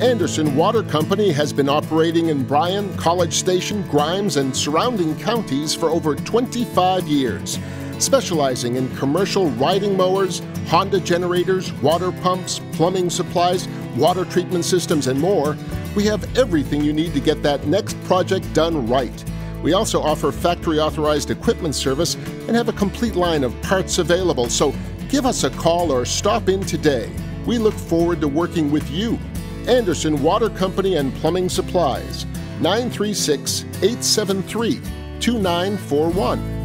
Anderson Water Company has been operating in Bryan, College Station, Grimes, and surrounding counties for over 25 years, specializing in commercial riding mowers, Honda generators, water pumps, plumbing supplies, water treatment systems, and more. We have everything you need to get that next project done right. We also offer factory authorized equipment service and have a complete line of parts available, so give us a call or stop in today. We look forward to working with you. Anderson Water Company and Plumbing Supplies, 936 873 2941.